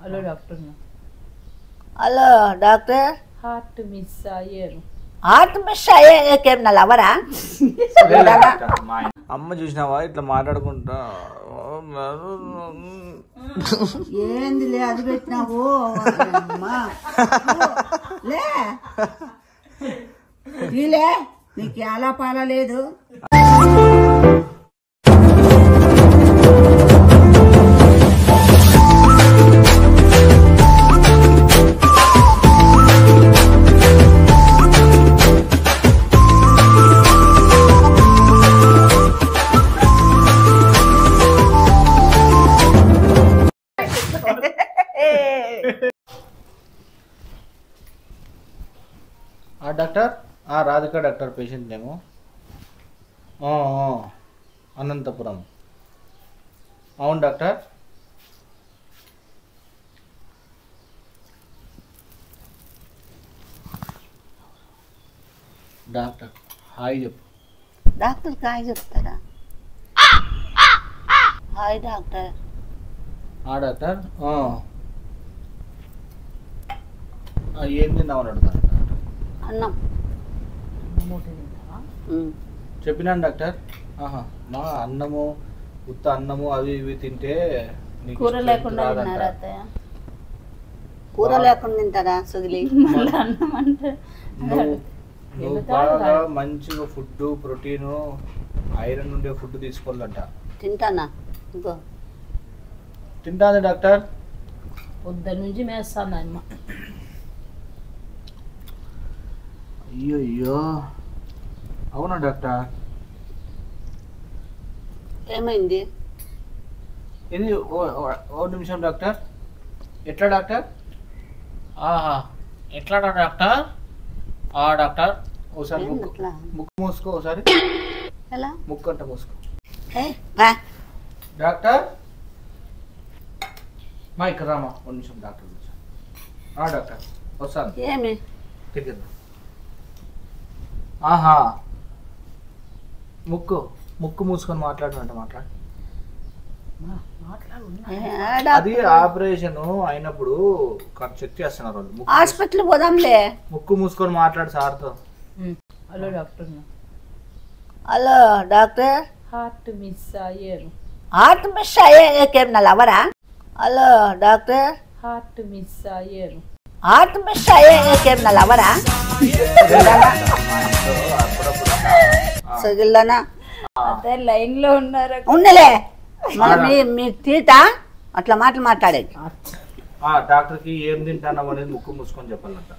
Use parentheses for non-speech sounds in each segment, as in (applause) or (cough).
Hello doctor hello doctor heart miss అయ్యారు heart miss అయ్యేకేం నా లవరా అమ్మ చూసినావా? ఇట్లా మాట్లాడుకుంటా. ఏందిలే అది పెట్టినావు? అమ్మా. లే. నీకు ఎలా పాల లేదు? ఆ డాక్టర్ ఆ Radhika doctor patient name Anantapuram. అవును డాక్టర్? డాక్టర్ హాయ్ చెప్పు. డాక్టర్ కాయ చెప్తారా? Hi doctor. ఆ డాక్టర్ ఆ. ఆ, ఏం తిన్నామని అడుగుతాను? అన్నం. చెప్పినాను డాక్టర్. ఆహా మా అన్నము ఉత్త అన్నము అవి ఇవి తింటే కూర లేకుండా. తిన్నారా అత్తయ్య? కూర లేకుండా తింటారా సుగిలి? (laughs) మళ్ళీ అన్నం అంటే నువ్వు బాగా? మంచిగా ఫుడ్ ప్రోటీన్ ఐరన్ ఉండే ఫుడ్ తీసుకోవాలంట. తింటానా? ఇంకో తింటాది డాక్టర్. పొద్దున్న నుంచి మేస్తాను అమ్మ. అయ్యో అయ్యో అవునా డాక్టర్? ఏమైంది? ఇది ఓ- ఓ- ఓ నిమిషం డాక్టర్. ఎట్లా డాక్టర్? ఆహా ఎట్లా డాక్టర్? ఆ డాక్టర్ ఒకసారి ఏంది ముక్కు అట్లా ముక్కు మూసుకో ఒకసారి. ఎలా? ముక్కు అంట మూసుకో. ఏ బా. డాక్టర్? మా ఇక్కడ రామా ఒక నిమిషం డాక్టర్ కూర్చో. ఆ డాక్టర్ వస్తాను. ఏమి? తిరిగి ఆహా. ముక్కు ముక్కు మూసుకొని మాట్లాడినంట మాట్లాడు. అది ఆపరేషన్ అయినప్పుడు ఖర్చు చెక్ చేస్తున్నారు వాళ్ళు. హాస్పిటల్ పోదాంలే. ముక్కు మూసుకొని మాట్లాడు సార్తో. Hello doctor. Hello doctor. Heart miss అయ్యారు. హార్ట్ మిస్ అయ్యేకేం నా లవరా? Hello doctor. హార్ట్ మిస్ అయ్యారు. హార్ట్ మిస్ అయ్యేకేం నా లవరా? సుగిల్దానా అదే లైన్లో ఉన్నారా ఉండలే మరి మీ మీ తీట అట్లా మాటలు మాట్లాడేది. ఆ డాక్టర్కి ఏం తింటాన్నాం అనేది ముక్కు మూసుకొని చెప్పాలంట.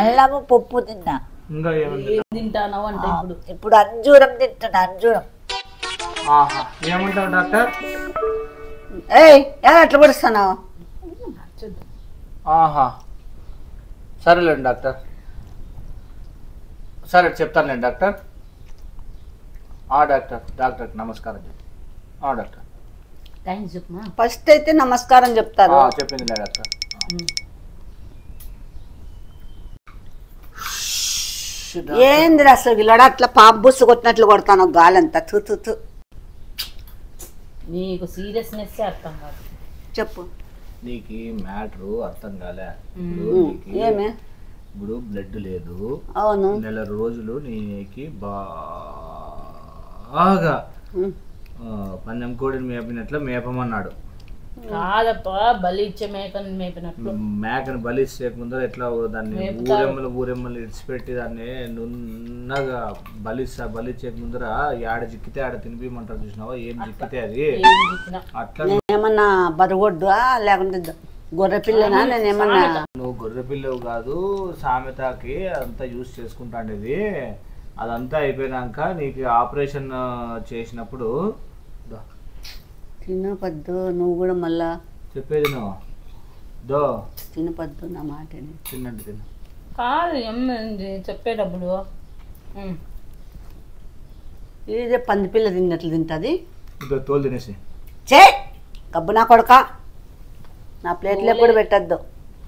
అల్లము పప్పు తిన్నా. ఇంకా ఏముంది ఏం తింటానావు అంటే ఇప్పుడు. ఇప్పుడు అంజూరం తింటున్నా అంజూరం. ఏమంటావు డాక్టర్? ఏయ్ ఎలా అట్లా పడుస్తున్నావు? ఆహా. సరేలేండి డాక్టర్. సరే చెప్తానులేండి డాక్టర్. ఆ డాక్టర్ డాక్టర్కి నమస్కారం చెప్పు ఆ డాక్టర్. ఫస్ట్ అయితే నమస్కారం చెప్తారు. ఆ, చెప్పిందిలే డాక్టర్. ఏంది అసలు వీళ్ళడ అట్లా పాప బుస్సు కొట్టినట్లు కొడతాను గాలంతా. తు తు తు. నీకు సీరియస్నెస్ అర్థం కాదు. చెప్పు. నీకు మ్యాటరు అర్థం కాలే. ఏమి? ఇప్పుడు బ్లడ్ లేదు. అవును. నెల రోజులు నీకి బాగా పందెం కోడిని మేపినట్లు మేపమన్నాడు. కాదప్పా బలి ఇచ్చే మేకని మేపినట్లు. మేకను బలిస్తే ముందర ఎట్లా దాన్ని. ఊరెమ్మలు ఊరెమ్మలు ఇడిచిపెట్టి దాన్ని నున్నగా బలిస్తా బలిచ్చే ముందర ఆడ చిక్కితే ఆడ తినిపిమంటారు చూసినావా? ఏం చిక్కితే అది? అట్లా నేనేమన్నా బరుగొడ్డా లేకుంటే ద- గొర్రె పిల్లనా? నేనేమన్నా నువ్వు గొర్రె పిల్లవు కాదు సామెతకి అదంతా యూస్ చేసుకుంటాండేది. అదంతా అయిపోయినాక నీకు ఆపరేషన్ చేసినప్పుడు దో, తినపద్దు నువ్వు కూడా మళ్ళా. చెప్పేది నువ్వు. దో. తినపద్దు నా మాటని. తినండి తిను. కాదు ఏమైంది చెప్పేటప్పుడు. ఇదే పంది పిల్ల తిన్నట్లు తింటది. ఇదో తోలు తినేసి. చే గబ్బు నా కొడక. నా ప్లేట్లు ఎప్పుడు పెట్టద్దు.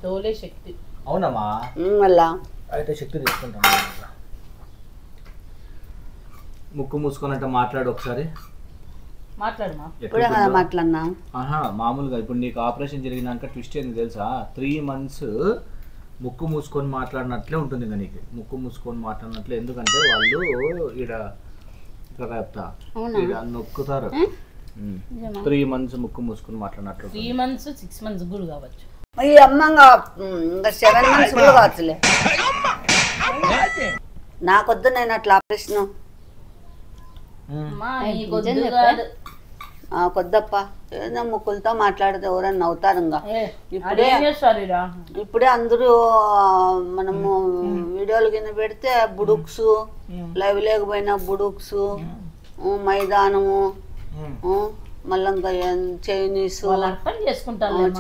తోలే శక్తి. అవునమ్మా. మళ్ళా. అయితే శక్తి తీసుకుంటాను. ముక్కు మూసుకున్నట్టు మాట్లాడు ఒకసారి మాట్లాడమా ఇప్పుడే కదా మాట్లాడినా ఆహా మామూలుగా ఇప్పుడు నీకు ఆపరేషన్ జరిగినాక ట్విస్ట్ ఏంది తెలుసా? త్రీ మంత్స్ ముక్కు మూసుకొని మాట్లాడినట్లే ఉంటుంది ఇంకా నీకు. ముక్కు మూసుకొని మాట్లాడినట్లే. ఎందుకంటే వాళ్ళు ఈడ ఇక్కడ ఈడ నొక్కుతారు. త్రీ మంత్స్ ముక్కు మూసుకొని మాట్లాడినట్లు త్రీ మంత్స్ సిక్స్ మంత్స్ కూడా కావచ్చు. ఈ అమ్మంగా ఇంకా సెవెన్ మంత్స్ కూడా కావచ్చులే. నాకొద్దు నేను అట్లా ఆపరేషన్. కొద్దప్ప ఏదో ముక్కులతో మాట్లాడితే ఎవరైనా నవ్వుతారు ఇంకా ఇప్పుడే? ఇప్పుడే అందరూ మనము వీడియోలు కింద పెడితే బుడుక్స్ లైవ్ లేకపోయినా బుడుక్స్ మైదానము మళ్ళీ ఇంకా చైనీస్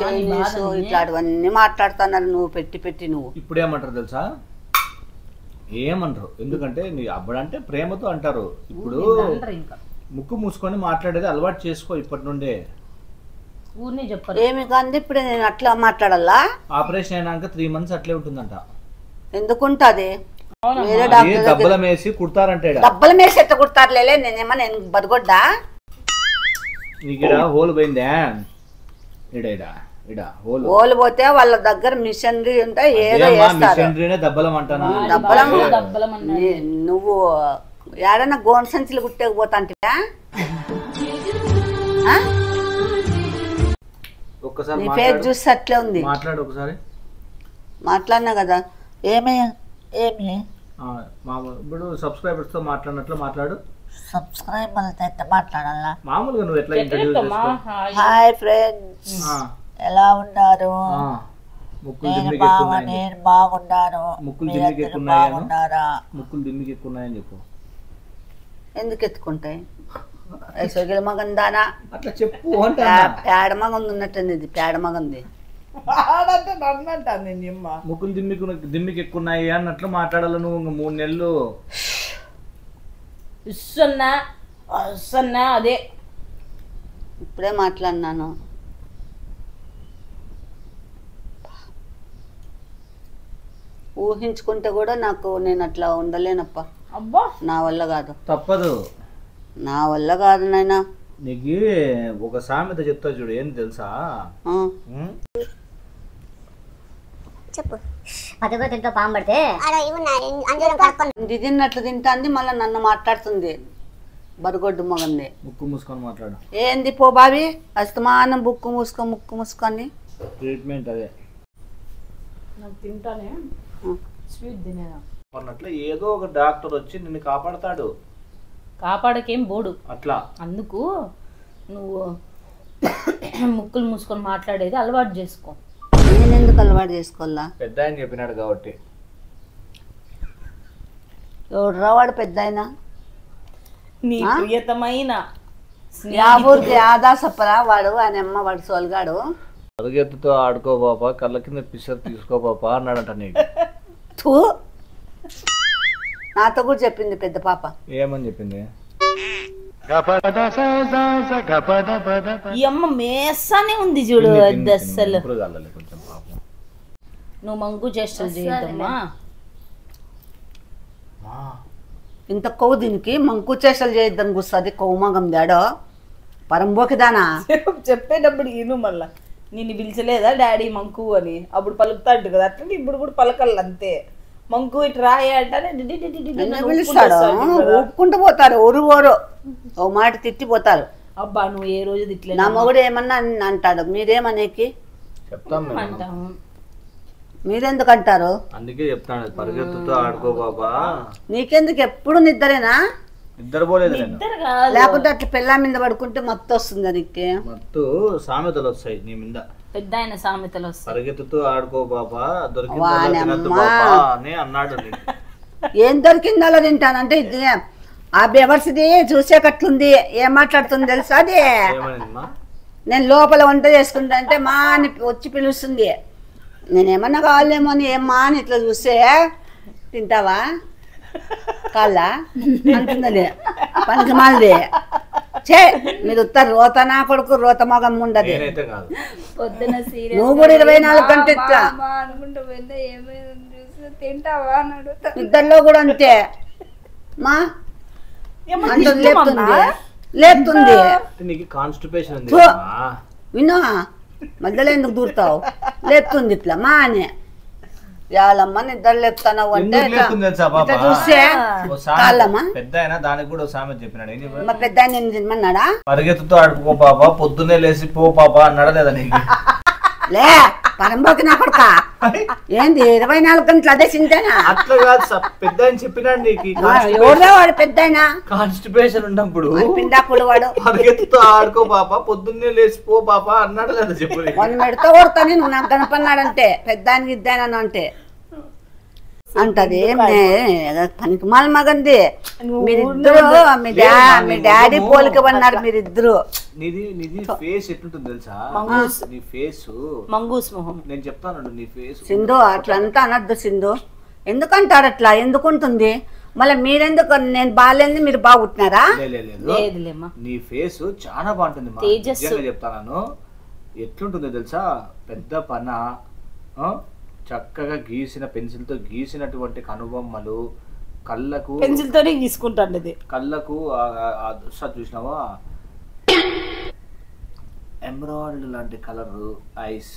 చైనీస్ ఇట్లాంటివన్నీ మాట్లాడుతున్నారు నువ్వు పెట్టి పెట్టి నువ్వు. ఇప్పుడు ఏమంటారు తెలుసా? ఏమంటారు? ఎందుకంటే నీ అబ్బడంటే ప్రేమతో అంటారు. ఇప్పుడు ముక్కు మూసుకొని మాట్లాడేది అలవాటు చేసుకో ఇప్పటి నుండే. ఊరిని చెప్పరు ఏమి కాంది? ఇప్పుడే నేను అట్లా మాట్లాడాలా? ఆపరేషన్ అయినాక త్రీ మంత్స్ అట్లే ఉంటుందంట. ఎందుకుంటది. వేరే డాక్టర్ దగ్గర దెబ్బలం వేసి కుడతారంటే ఈడ. డబ్బల మీద చెత్త కుడతారులే? నేనేమో నేను బతకొడ్డా? నీకు ఈడ హోల్ పోయిందే? ఇడ ఇడ ఇడ హోల్. ఓలు పోతే వాళ్ళ దగ్గర మిషనరీ ఉంటే ఏదో అదేమ్మా, మీ చేస్తారు సెంట్రీనే దెబ్బలం అంటానా? డబ్బలం బాబు డబ్బలం అన్నాడు. నీ- నువ్వు ఏడన్నా గోన్ సంచులు కుట్టకపోతా అంటే ఒక్కసారి నీ ఫేస్ మాట్లాడు చూసి అట్లే ఉంది. మాట్లాడు ఒకసారి. మాట్లాడినా కదా? ఏమే ఏమి? ఆ, మామూలు ఇప్పుడు సబ్స్క్రైబర్స్తో మాట్లాడినట్లు మాట్లాడు. అయితే మాట్లాడాలా? మామూలుగా నువ్వు ఎట్లా ఇంట్రడ్యూస్ హాయ్. ఫ్రెండ్స్ ఎలా ఉన్నారు? నేను బాగున్నాను. బాగున్నారా? ముక్కులు దిమ్మికి ఎక్కున్నాయని చెప్పు. ఎందుకు ఎత్తుకుంటాయి సొగిల మగం దానా అట్లా చెప్పు అంటే పేడ మగం ఉన్నట్టుంది ఇది పేడ మగంది. ముక్కులు దిమ్మికి దిమ్మికి ఎక్కున్నాయి అన్నట్లు మాట్లాడాలి నువ్వు ఇంక మూడు నెలలు. ఇస్తున్నా వస్తున్నా అదే. ఇప్పుడే మాట్లాడినాను. ఊహించుకుంటే కూడా నాకు నేను అట్లా ఉండలేనప్ప. అబ్బా! నా వల్ల కాదు. తప్పదు. నా వల్ల కాదు నాయనా. నీకు ఒక సామెత చెప్తా చూడు ఏంది తెలుసా? చెప్పు. పక్కకు తింటూ పాము పడితే? ఇది తిన్నట్లు తింటాంది మళ్ళీ నన్ను మాట్లాడుతుంది. బరుగొడ్డు మగంది. ముక్కు మూసుకొని మాట్లాడు. ఏంది పో బావి అస్తమానం బుక్కు మూసుకో ముక్కు మూసుకొని. ట్రీట్మెంట్ అదే. నాకు తింటానే. స్వీట్ తినేదా అన్నట్లు ఏదో ఒక డాక్టర్ వచ్చి నిన్ను కాపాడతాడు. కాపాడకేం బోడు. అట్లా. అందుకు నువ్వు ముక్కులు మూసుకొని మాట్లాడేది అలవాటు చేసుకో. నేను ఎందుకు అలవాటు చేసుకోవాలా? పెద్ద ఆయన చెప్పినాడు కాబట్టి. ఎవడురా వాడు పెద్ద ఆయన? నీ ప్రియతమైన యా ఊరికి ఆదా సప్పరా వాడు ఆయన అమ్మ వాడు సోల్గాడు. అరుగెత్తుతో ఆడుకో పాప కళ్ళ కింద పిసర్ తీసుకో పాప అన్నాడంట నీకు. థూ. నాతో కూడా చెప్పింది పెద్ద పాప. ఏమని చెప్పింది? ఈ అమ్మ మేసానే ఉంది చూడు అది అస్సలు పాపం. నువ్వు మంగు చేష్టలు చేయద్దమ్మా ఇంత కొవ్వు దీనికి మంకు చేష్టలు చేయొద్దని కూస్తుంది కొవ్వు మగం దాడో. పరంబోకి దానా? చెప్పేటప్పుడు ఇను మళ్ళా. నిన్ను పిలిచలేదా డాడీ మంకు అని? అప్పుడు పలుకుతాడు కదా అట్లా ఇప్పుడు కూడా పలకల్లు అంతే మంకు ఇటు రాయ పిలుస్తాడు. ఊపుకుంటూ పోతారు ఊరు ఓరు ఓ మాట తిట్టిపోతారు అబ్బా నువ్వు ఏ రోజు తిట్లే నా మొగుడు ఏమన్నా అంటాడు. మీరేమనేకి చెప్తాం మీరెందుకు అంటారు? అందుకే చెప్తాను. పరిగెత్తుతో ఆడుకో బాబా. నీకెందుకు? ఎప్పుడు నిద్రేనా ఇద్దరు పోలేదు నేను. ఇద్దరు కాదు. లేకుంటే అట్లా పెళ్ళా మీద పడుకుంటే మత్తు వస్తుంది నీకు మత్తు సామెతలు వస్తాయి నీ మీద. పెద్ద ఆయన సామెతలు వస్తాయి. పరిగెత్తుతూ ఆడుకో బాబా దొరికిందా అని అన్నాడు నీకు. (laughs) ఏం దొరికిందో అలా తింటానంటే ఇది ఆ బెవర్స్ది చూసేకట్లుంది ఏం మాట్లాడుతుంది తెలుసా అది? నేను లోపల వంట చేసుకుంటా అంటే మా అని వచ్చి పిలుస్తుంది. నేనేమన్నా కావాలేమో అని ఏమ్మా అని ఇట్లా చూస్తే తింటావా? (laughs) కాళ్ళ? అంటుందని. పనికి మాలది. చే మీరు ఉత్తర రోత నా కొడుకు రోత మగం ఉండదు. పొద్దున నువ్వు కూడా ఇరవై నాలుగు గంటలు ఇట్లా తింటావా ఇద్దరిలో కూడా అంతే. మా? అంటుంది లేపుతుంది. లేపుతుంది. నీకు కాన్స్టిపేషన్ ఉంది థు. కదమ్మా. విను మధ్యలో ఎందుకు దూరుతావు? లేపుతుంది ఇట్లా. మా అని. యాలమ్మ నిద్ర అంటే చూస్తే పెద్ద దానికి కూడా సామెత చెప్పినాడు? మా పెద్ద ఆయన తినమన్నాడా? పరిగెత్తుతో ఆడుకో పాప పొద్దున్నే లేచి పో పాప అన్నాడా లేదా నీకు? లే పరంబోకి నా కొడుక. ఏంది ఇరవై నాలుగు గంటలు అదే చింతేనా? అట్లా కాదు సార్ పెద్ద ఆయన చెప్పినాడు నీకు ఎవరో వాడు పెద్ద ఆయన కాన్స్టిపేషన్ ఉన్నప్పుడు పిండాకుడు వాడు. పరిగెత్తుతో ఆడుకో పాప పొద్దున్నే లేచి పో పాప అన్నాడు లేదా చెప్పు? మొన్న మెడతో కొడతాను నువ్వు నాకు కనపడినాడంటే పెద్ద ఆయనకి ఇద్దానని అంటే. అంటది. మే- పనికి మాల మగంది. మీరిద్దరు మీ డాడీ పోలిక పడినారు మీరిద్దరు. నీది నీది ఫేస్ ఎట్లుంటుంది తెలుసా? మంగూస్. నీ ఫేస్. మంగూస్ మొహం. నేను చెప్తాను నీ ఫేస్. సింధు అట్లంతా అనద్దు సింధు. ఎందుకంటారు అట్లా? ఎందుకుంటుంది? మళ్ళీ మీరెందుకు? నేను బాగాలేంది మీరు బాగుంటున్నారా నీ ఫేస్ చాలా బాగుంటుంది చెప్తాను. ఎట్లుంటుందో తెలుసా? పెద్ద పన? ఆ? చక్కగా గీసిన పెన్సిల్తో గీసినటువంటి కనుబొమ్మలు కళ్ళకు పెన్సిల్ తోనే గీసుకుంటాండి ఇది. కళ్ళకు చూసినావా? ఎమరాల్డ్ లాంటి కలర్ ఐస్.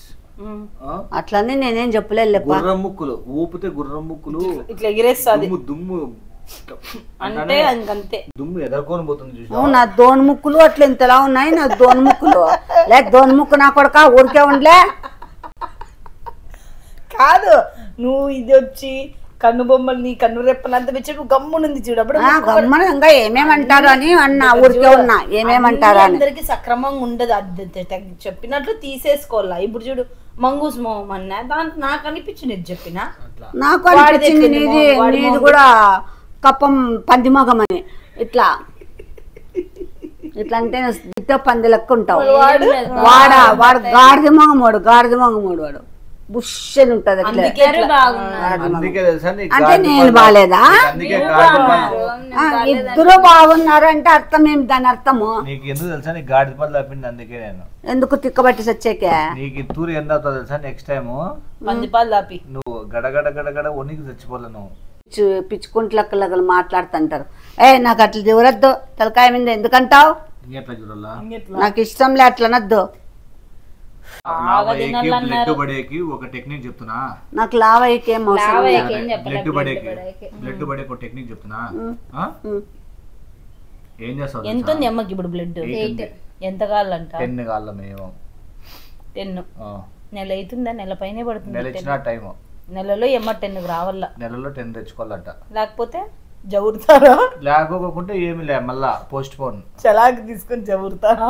అట్లని నేనేం చెప్పలేదు గుర్రం ముక్కులు ఊపితే గుర్రం ముక్కులు ఇట్లా ఎగిరేస్తుంది. దుమ్ము దుమ్ము. అంటే ఇంకంతే. దుమ్ము ఎదరుకొని పోతుంది నా దోన్ ముక్కులు అట్లా ఇంతలా ఉన్నాయి నా దోన్ ముక్కులు లే దోన్ ముక్కు నా కొడక ఊరికే ఉండలే. కాదు. నువ్వు ఇది వచ్చి కన్ను బొమ్మలు నీ కన్ను రెప్పలంతా పెట్టి నువ్వు గమ్మునుంది చూడు. అప్పుడు ఆ, గమ్మున ఇంకా ఏమేమంటారు అని అన్నా ఊరికే ఉన్నా ఏమేమంటారు అందరికి సక్రమంగా ఉండదు. అది చెప్పినట్లు తీసేసుకోవాలా? ఇప్పుడు చూడు మంగూస్ మొహం అన్న దాంట్లో నాకు అనిపించింది చెప్పిన. నాకు అనిపించింది నీది మొహం? వాడి నీది మొహం. కూడా కప్పం పంది మొగం అని. ఇట్లా. ఇట్లా అంటే దిట్ట పంది లెక్క ఉంటావు. వాడ వాడు గాడిద మొగమోడు గాడిద మొగమోడు వాడు బుష్ అని ఉంటది అంటే నేను ఆ, ఇద్దరు బాగున్నారు అంటే అర్థం ఏమి దాని అర్థము? నీకు ఎందుకు తెలుసా నీకు గాడి పళ్ళు తప్పింది అందుకే నేను. ఎందుకు తిక్కబట్టి సచ్చాకే? నీకు తూరి ఎంత అవుతుందో తెలుసా నెక్స్ట్ టైం పందిపాలు దాపి. నువ్వు గడగడ గడగడ వణికి చచ్చిపోలే నువ్వు. పిచ్చు పిచ్చుకుంట్లక్కలగలు మాట్లాడుతుంటారు. ఏ నాకు అట్లా దివరద్దు తలకాయ మీద ఎందుకంటావు? నాకు ఇష్టం లే అట్లా అనొద్దు లావయ్యకి బ్లడ్ పడేకి ఒక టెక్నిక్ చెప్తున్నా. నాకు. బ్లడ్ పడేకి బ్లడ్ పడేకి ఒక టెక్నిక్ చెప్తున్నా. ఏం చేస్తావు ఎంత ఉంది అమ్మకి ఇప్పుడు బ్లడ్ ఎంత కావాలంట? టెన్ కాళ్ళ మేము. టెన్. ఆ. నెల అవుతుందా? నెల పైనే పడుతుంది నెల ఇచ్చిన టైం నెలలో ఎమ్మ టెన్ రావాల. నెలలో టెన్ తెచ్చుకోవాలంట. లేకపోతే జవురుతారా లేకపోకుండా ఏమి లే మళ్ళా పోస్ట్ పోన్. చలాకి తీసుకొని జవురుతారా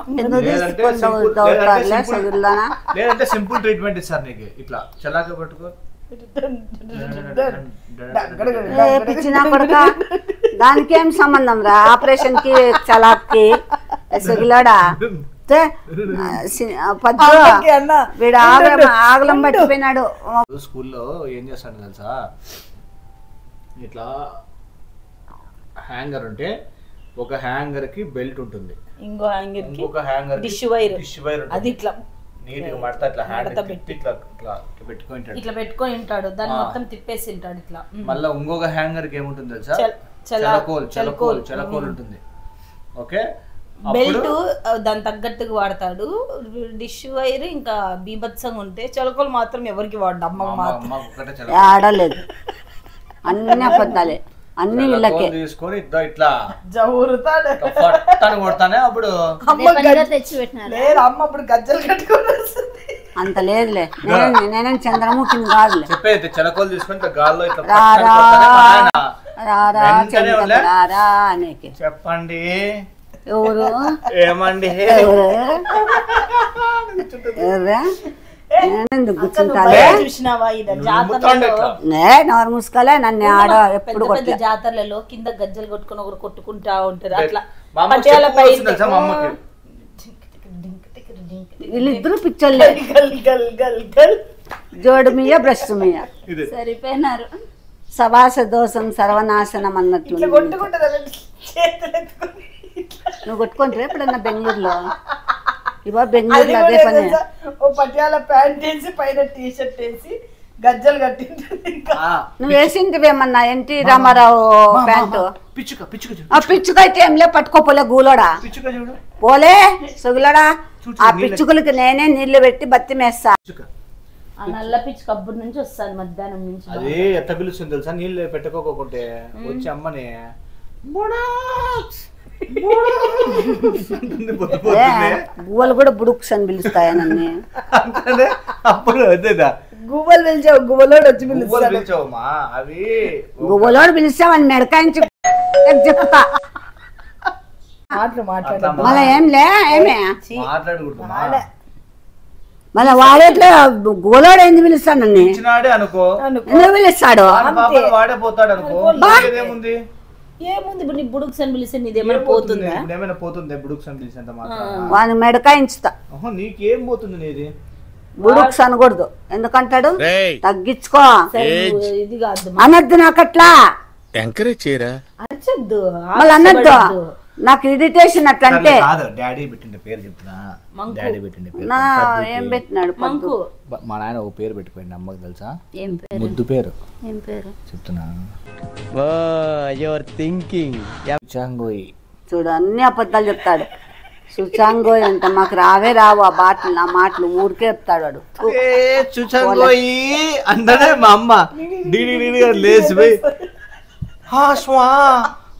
లేదంటే సింపుల్ ట్రీట్మెంట్ ఇస్తారు నీకు ఇట్లా. చలాక పట్టుకో. ఏ పిచ్చినా కొడక దానికేం సంబంధం రా? ఆపరేషన్కి చలాక్కి సెగిలాడా? వీడు ఆగలం ఆగలం పట్టిపోయినాడు. స్కూల్లో ఏం చేస్తాను తెలుసా? ఇట్లా హ్యాంగర్ ఉంటే ఒక హ్యాంగర్కి బెల్ట్ ఉంటుంది. ఇంకో హ్యాంగర్కి ఇంకొక hanger dish wire. Dish wire అది ఇట్లా నీట్గా మడత ఇట్లా హ్యాండ్ ఇట్లా ఇట్లా పెట్టుకుంటాడు ఇట్లా పెట్టుకొని ఉంటాడు. దాన్ని. మొత్తం తిప్పేసి ఉంటాడు ఇట్లా. మళ్ళా ఇంకొక హ్యాంగర్కి ఏముంటుంది తెలుసా? చల్- చలా- చలకోల్ చలకోల్ చలకోల్. ఉంటుంది. ఓకే? బెల్ట్ దాని తగ్గట్టుగా వాడతాడు. డిష్ వైర్ ఇంకా బీభత్సంగా ఉంటే చలకలు మాత్రం ఎవరికి వాడు అమ్మకు మాత్రం. ఆడలేదు అన్ని అబద్ధాలే. అన్ని వీళ్ళకే. తీసుకొని ఇట్లా. ఇట్లా జవురుతాడు పట్టని కొడతానే అప్పుడు. అమ్మ గజ్జ- తెచ్చి పెట్టినారు లేదు అమ్మ అప్పుడు గజ్జలు కట్టుకొని వస్తుంది అంత లేదులే. నేనే నేనేం చంద్రముఖిని కాదులే. చెప్పేది చలకోలు తీసుకొని ఇట్లా గాల్లో రారా అనేకి. చెప్పండి. ఎవరు? ఏమండి? ఎవరు? (laughs) ఎవరా? నేనెందుకు కూర్చుంటాలే బయట చూసినావా ఈడ నమ్ముతాండు జాతరలో ఇట్లా. నే నోరు మూసుకోలే నన్ను ఆడ ఎప్పుడు పెద్ద పెద్ద కొట్టలే. జాతరలలో కింద గజ్జలు కొట్టుకొని ఒకరు కొట్టుకుంటా ఉంటారు అట్లా మా అమ్మ పట్యాల చెప్పు పైన వస్తుంది తెలుసా మా అమ్మకి? వీళ్ళిద్దరు పిచ్చోళ్ళే. గల్ గల్ గల్ గల్ జోడు మీయ బ్రష్ మీయ ఇది. సరిపోయినారు. సవాస దోషం సర్వనాశనం అన్నట్లు ఇట్లా కొట్టుకుంటారు అలా చేతులు ఎత్తుకొని. ఇట్లా. నువ్వు కొట్టుకుంటారు ఎప్పుడన్నా బెంగళూరులో? ఇవో అది బెంగళూరులో అదే పని? ఓ పటియాల ప్యాంట్ వేసి పైన టీ షర్ట్ వేసి గజ్జలు కట్టింటుంది నువ్వు వేసింటివేమన్నా ఎన్టీ రామారావు ప్యాంటు? పిచ్చుక పిచ్చుక పిచ్చుక. అయితే ఏంలే పట్టుకోపోలే గూలోడా. పిచ్చుక చూడు. పోలే సుగులడా. ఆ పిచ్చుకలకి నేనే నీళ్ళు పెట్టి బత్తి మేస్తా. పిచ్చుక. ఆ నల్ల పిచ్చి కబ్బుర్ నుంచి వస్తాను మధ్యాహ్నం నుంచి. అదే ఎట్ట పిలుస్తుంది తెలుసా? నీళ్ళు పెట్టుకోకుంటే వచ్చి అమ్మని. గువ్వలు కూడా బుడుక్స్ అని పిలుస్తాయా నన్ను? అప్పుడు అదేదా గువ్వలు పిలిచావు గువ్వలోడు వచ్చి పిలిచావమ్మా? అవి గువ్వలోడు పిలిచామని మెడకాయించి. చెప్తా. మాటలు మాట్లాడు మళ్ళా ఏంలే ఏమే? మాట్లాడకూడదమ్మా. మళ్ళా వాడేట్లా ఏంది పిలుస్తాడు నన్ను? ఇచ్చినాడే అనుకో. అనుకో. ఎందుకు పిలుస్తాడు? వాడి పాపను వాడే పోతాడు అనుకో. ఏముంది ఇప్పుడు నీ బుడుక్స్ అని పిలిస్తే నీదేమైనా పోతుందా? ఏమైనా పోతుంది బుడుక్స్ అని పిలిచేంత మాత్రం వాడిని మెడకాయించుతా. ఓహో నీకేం పోతుంది నీది? బుడుక్స్ అనకూడదు. ఎందుకంటాడు? తగ్గించుకో. ఇది కాదు అనొద్దు నాకు అట్లా ఎంకరేజ్ చేయరా? అరచద్దు మళ్ళీ అనొద్దు. నాకు ఇరిటేషన్ అట్లంటే సర్లే, కాదు డాడీ పెట్టిండే పేరు చెప్తున్నా. డాడీ పెట్టిండే పేరు. నా ఏం పెట్టినాడు మంకు. బ- మా నాయన ఒక పేరు పెట్టుకోండి అమ్మకి తెలుసా? ఏం పేరు? ముద్దు పేరు. ఏం పేరు? చెప్తున్నా. Your thinking. చాంగోయి చూడు అన్ని అబద్ధాలు చెప్తాడు. సుచాంగోయ్ అంట మాకు రావే రావు ఆ బాటలు నా మాటలు ఊరికే చెప్తాడు వాడు. అంటనే మా అమ్మ. లేచిపోయి హా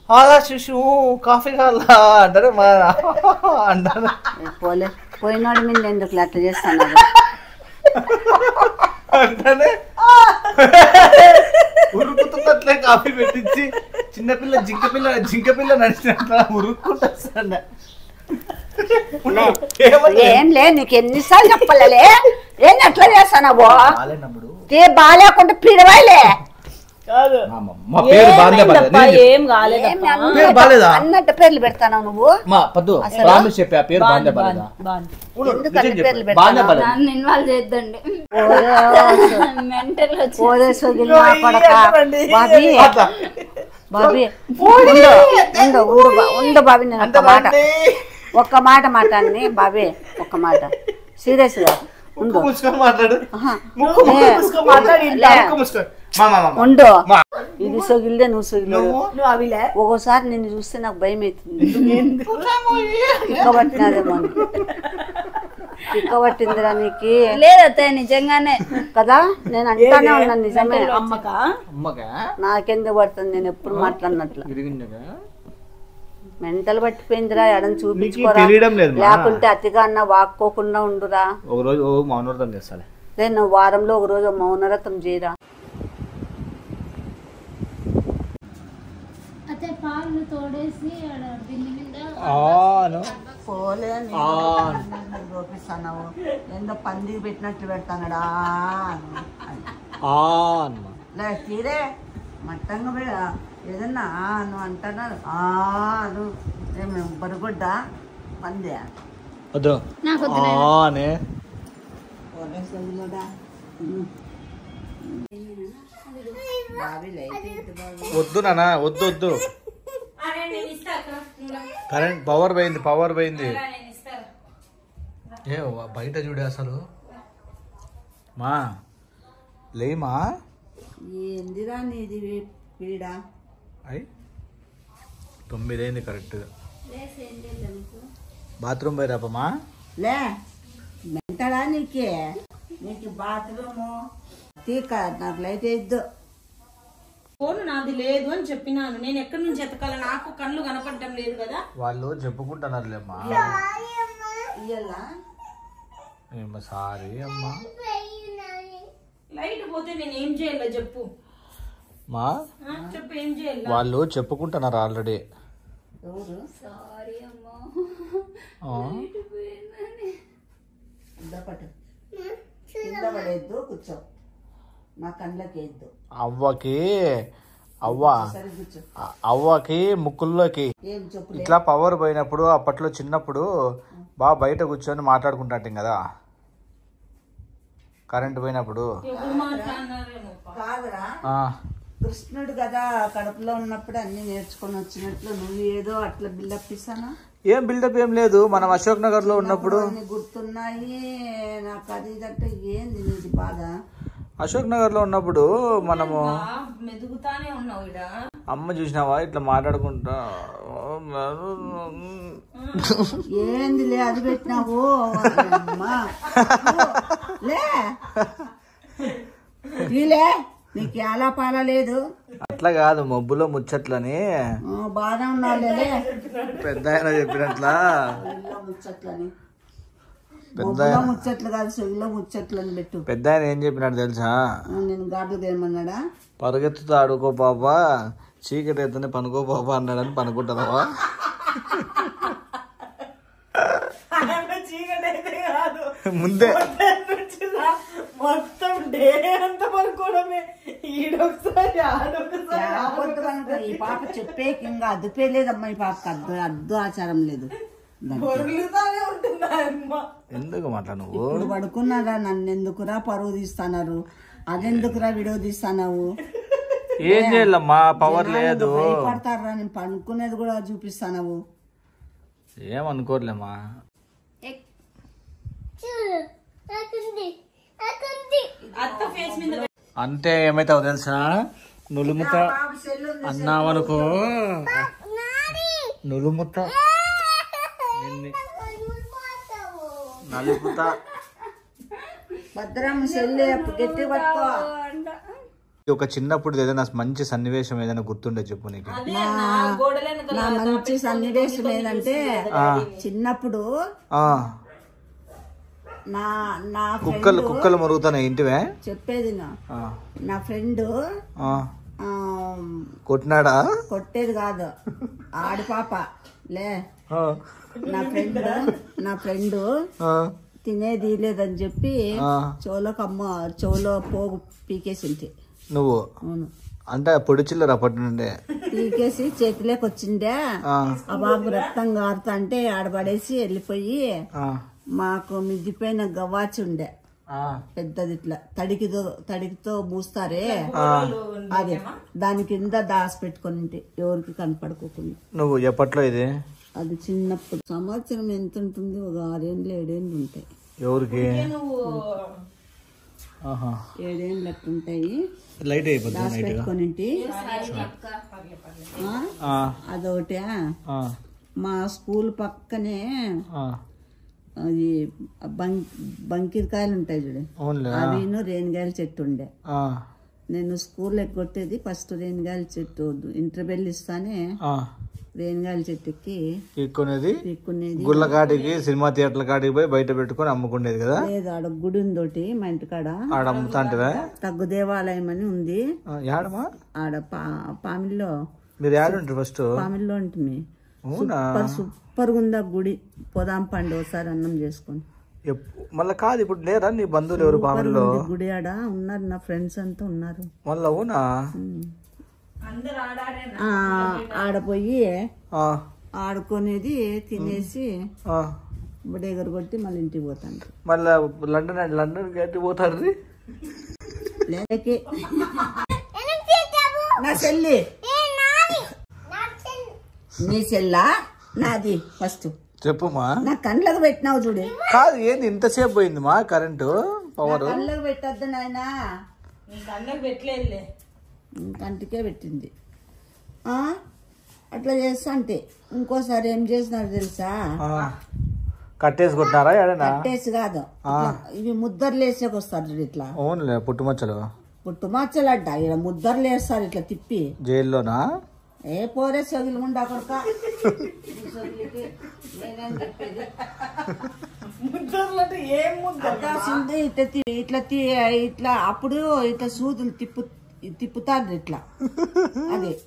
అలా శిశు కాఫీ కావాలా? అంటారు మా అంటారు. పోలే. పోయినోడి మీద ఎందుకు అట్లా చేస్తాను అంటనే. ఉరుకుతున్నట్లే కాఫీ పెట్టించి చిన్నపిల్ల జింక పిల్ల జింక పిల్ల నడిచినట్ల ఉరుక్కుంటా ఏం లే నీకు ఎన్నిసార్లు చెప్పలే ఏం అట్లా చేస్తానవో బాలేనప్పుడు. ఏ బాగాలేకుండా పిడవాయిలే కాదు. మా పేరు. ఏం పేరు బాగాలేదా అన్నట్టు పేర్లు పెడతాను నువ్వు? మా పద్దు ప్రామిస్ చెప్పి ఆ పేరు బాగాలేదా ఒక్క మాట మాట్లాడి బాబీ ఒక్క మాట. సీరియస్గా ఉండు. ఇది సొగిలిదే నువ్వు సొగిలి నువ్వు? నువ్వు అవిలే ఒక్కోసారి నిన్ను చూస్తే నాకు భయం అవుతుంది తిక్కబట్టినదేమో అని. తిక్కబట్టిందిరా నీకు? లేదత్తయ్య నిజంగానే. కదా? నేను అంటానే ఉన్నాను నిజమే. నాకెందుకు పడుతుంది? నేను ఎప్పుడు మాట్లాడినట్లు. మెంటల్ పట్టిపోయిందిరా ఎడని చూపించుకోరా. తెలియడం లేదు మా. లేకుంటే అతిగా అన్న వాక్కోకుండా ఉండురా. ఒక రోజు ఓ మౌనవ్రతం చేస్తాలే. నువ్వు వారంలో ఒక రోజు మౌనరథం చేయరా. అత్తయ్య పాలు తోడేసి ఆడ బిల్లు మీద పోలే చూపిస్తాను ఎందో పంది పెట్టినట్టు పెడతానడా తీరే మట్టంగా ఏదన్నా ఆ నువ్వు అంటానా? ఆ నువ్వు ఏమి బరుగుడ్డ పంది. వద్దు. ఆనే బావి. వద్దు నాన్న వద్దు వద్దు. కరెంట్ పవర్ పోయింది పవర్ పోయింది. ఏ బయట చూడే అసలు. మా లేమా? ఏందిరా నీది పీడ? అయి తొమ్మిదైంది కరెక్ట్ బాత్రూమ్ పోయి రాపమ్మా లే మెంటడా నీకే? నీకు బాత్రూము తీక నాకు లైట్ వేయద్దు. ఫోన్ నాది లేదు అని చెప్పినాను. నేను ఎక్కడి నుంచి ఎతకాల? నాకు కళ్ళు కనపడటం లేదు కదా. వాళ్ళు చెప్పుకుంటున్నారులేమ్మా. సారీ అమ్మా. లైట్ పోతే నేను ఏం చేయాలి చెప్పు. మా? ఆ, చెప్పు ఏం చేయాలి? వాళ్ళు చెప్పుకుంటున్నారు ఆల్రెడీ. కూర్చో. అవ్వకి అవ్వ. అవ్వకి ముక్కుల్లోకి. ఏం చెప్పు ఇట్లా పవర్ పోయినప్పుడు అప్పట్లో చిన్నప్పుడు బాగా బయట కూర్చొని మాట్లాడుకుంటాం కదా. కరెంట్ పోయినప్పుడు. కాదురా. ఆ, కృష్ణుడు కదా కడుపులో ఉన్నప్పుడు అన్ని నేర్చుకొని వచ్చినట్లు నువ్వు ఏదో అట్లా బిల్డప్ ఇస్తానా? ఏం బిల్డప్ ఏం లేదు. మనం అశోక్ నగర్లో ఉన్నప్పుడు అన్ని గుర్తున్నాయి. నాకు అది ఇదంటే ఏంది నీది బాధ? అశోక్ నగర్లో ఉన్నప్పుడు మనము మెదుగుతానే ఉన్నావు ఇడ అమ్మ చూసినావా? ఇట్లా మాట్లాడుకుంటా. ఏంది లే అది పెట్టినావు? (laughs) అమ్మా. లే. వీలే. నీకు ఎలా పాల లేదు? అట్లా కాదు మబ్బులో ముచ్చట్లని. ఆ, బాగానే ఉన్నావులే పెద్ద ఆయన చెప్పినట్లా. ముచ్చట్లని. పెద్ద మొబ్బులో ముచ్చట్లు కాదు చెవిలో ముచ్చట్లని పెట్టు. పెద్ద ఆయన ఏం చెప్పినాడు తెలుసా? నేను గాడ్లు తేమన్నాడా పరుగెత్తుతో ఆడుకో పాప చీకటి ఎత్తనే పనుకో పాప అన్నాడని పనుకుంటుందావా (laughs) ముందే. మొత్తం డే అంతా పడుకోవడమే. ఈడొకసారి ఆడొకసారి ఈ పాప చెప్పేకి ఇంకా అద్దుపే లేదమ్మా ఈ పాపకి అద్దు అద్దు ఆచారం లేదు. ఎందుకు మాట్లా నువ్వు? ఇప్పుడు పడుకున్నారా? నన్ను ఎందుకురా పరువు తీస్తాన్నారు? అదెందుకురా విడవ తీస్తానావు ఏం చేయాలమ్మా? పవర్ లేదు. భయపడతారా? నేను పడుకునేది కూడా చూపిస్తానావు ఏమనుకోర్లేమ్మా. అంటే ఏమైతావు తెలుసా? నులుముత అన్నావనుకో. నులుముత. నిన్ను నలుపుతా భద్రం సెల్లి గట్టి పట్టుకో. ఒక చిన్నప్పుడు ఏదైనా మంచి సన్నివేశం ఏదైనా గుర్తుండే చెప్పు నీకు. నా మంచి సన్నివేశం ఏంటంటే చిన్నప్పుడు ఆ, నా నా కుక్కలు కుక్కలు మరుగుతున్నాయి ఇంటివే? చెప్పేది నా. ఫ్రెండ్. కొట్టినాడా? కొట్టేది కాదు. ఆడి పాప. లే. నా ఫ్రెండ్ నా ఫ్రెండ్ తినేది లేదని చెప్పి. చెవులోకి అమ్మ చెవులో పోగు పీకేసింది. నువ్వు? అవును. అంటే పొడి చిల్లర అప్పటి నుండే? పీకేసి చేతిలోకి వచ్చిందే. ఆ, బాబు రక్తం గారుతా అంటే ఆడబడేసి వెళ్ళిపోయి మాకు మిద్దిపోయిన గవ్వాచి ఉండే. ఆ, పెద్దది ఇట్లా. తడికితో తడికితో మూస్తారే. అదే. దాని కింద దాసి పెట్టుకొని ఉంటే ఎవరికి కనపడుకోకుండా. నువ్వు ఎప్పట్లో ఇది? అది చిన్నప్పుడు. సంవత్సరం ఎంత ఉంటుంది? ఒక ఆరేండ్లు ఏడేండ్లు ఉంటాయి. ఎవరికి? ఆహా. ఏడేండ్లు అట్టుంటాయి లైట్ అయిపోతుంది దాసి పెట్టుకొని అదొకటి. ఆ, మా స్కూల్ పక్కనే ఆ. అది బంక్ బంకిరకాయలు ఉంటాయి చూడు. అవిను రేణిగాయల చెట్టు ఉండే. నేను స్కూల్ ఎగ్గొట్టేది ఫస్ట్ రేణిగాయల చెట్టు. ఇంటర్బెల్ ఇస్తానే ఆ. రేణిగాయల చెట్టుకి ఎక్కునేది పీక్కునేది. గుళ్ళ కాటికి సినిమా థియేటర్ల కాటికి పోయి బయట పెట్టుకొని అమ్ముకునేది కదా? లేదు ఆడ గుడి ఉందోటి మా ఇంటికాడ. ఆడ తగ్గు దేవాలయం అని ఉంది. ఆడ పా పామిల్లో. మీరు ఫస్ట్? పామిల్లో ఉంటుంది సూపర్ సూపర్ ఉందా గుడి? పోదాం పండు ఒకసారి అన్నం చేసుకొని. ఎప్పు- మళ్ళా కాదు ఇప్పుడు లేరా నీ బంధువులు ఎవరు పాముల్లో ఉంది గుడి ఆడ ఉన్నారు నా ఫ్రెండ్స్ అంతా ఉన్నారు. మళ్ళా అవునా? అందరు ఆడాడే ఆ, ఆడ పోయి ఆ, ఆడుకునేది తినేసి ఆ. బుడేగరు కొట్టి మళ్ళీ ఇంటికి పోతాను మళ్ళా లండన్ లండన్ గట్టి పోతారు లేకే. నా చెల్లి. నీ చెల్లా నాది ఫస్ట్. చెప్పుమా? నా కళ్ళకు పెట్టినావు చూడు. కాదు ఏంది ఇంతసేపు పోయింది మా కరెంటు పవర్? కళ్ళకు పెట్టద్దు నాయనా. అన్నకు పెట్టలేదులే. కంటికే పెట్టింది. ఆ? అట్లా చేస్తా అంటే ఇంకోసారి ఏం చేసినారు తెలుసా? కట్టేసి కొట్టినారా ఏడనా? టేస్ట్ కాదు. ఇవి ముద్దర్లు వేసేకి వస్తారు చూడు ఇట్లా. అవునులే పుట్టుమచ్చలు. పుట్టు మచ్చలంట ఇలా ముద్దర్లు వేస్తారు ఇట్లా తిప్పి. జైల్లోనా? ఏ పోరే సొగిలు ఉండా కొడక? ఏం ముద్ద? ఇట్లా తి- ఇట్లా తి- ఇట్లా అప్పుడు ఇట్లా సూదులు తిప్పు తిప్పుతారు ఇట్లా. అదే.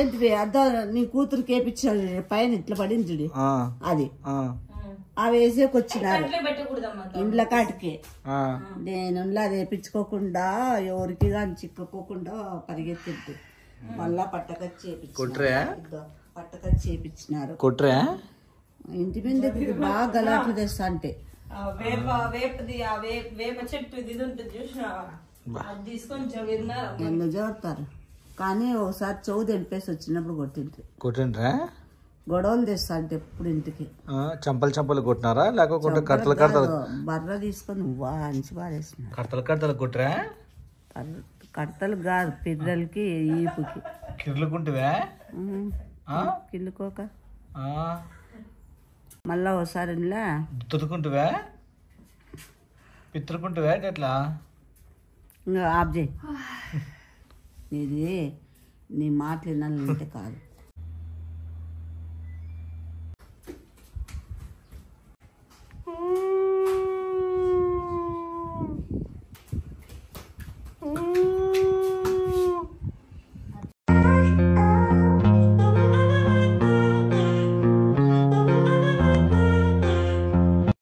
ఏంటివి అద్దా నీ కూతురు కేపించాడు చూడు, పైన ఇట్లా పడింది అది. ఆ, అవి వేసేకి వచ్చినారు. ఇండ్ల కాటికి. నేను అది వేపించుకోకుండా ఎవరికి కానీ చిక్కుకోకుండా పరిగెత్తింది మళ్ళా పట్టకచ్చి చేపించినారు. కొట్రే? ఇద్దో, పట్టకచ్చి చేపించినారు. కొట్రే? ఇంటి మీద ఇది బాగా గలాట్లు తెస్తా అంటే. ఆ వేప వేపది ఆ వేప వేప చెట్టు ఇది ఉంటుంది చూసినా అది తీసుకొని ఎందుకు చదువుతారు కానీ ఒకసారి చెవు తెలిపేసి వచ్చినప్పుడు కొట్టింది కొట్టిండ్రా? గొడవలు తెస్తా అంటే ఎప్పుడు ఇంటికి. ఆ, చంపలు చంపలు కొట్టినారా? లేకపోతే కట్టలు కడతలు బర్ర తీసుకొని వాంచి పారేసిన కడతలు కడతలు కొట్టరా కడతలు కాదు పిల్లలకి ఈపుకి. ఆ? కిల్లుకోక మళ్ళా ఒకసారి తుదుకుంటువా పిత్రుకుంటువా ఎట్లా? చేయి. నీది నీ మాటలు వినాలంటే కాదు.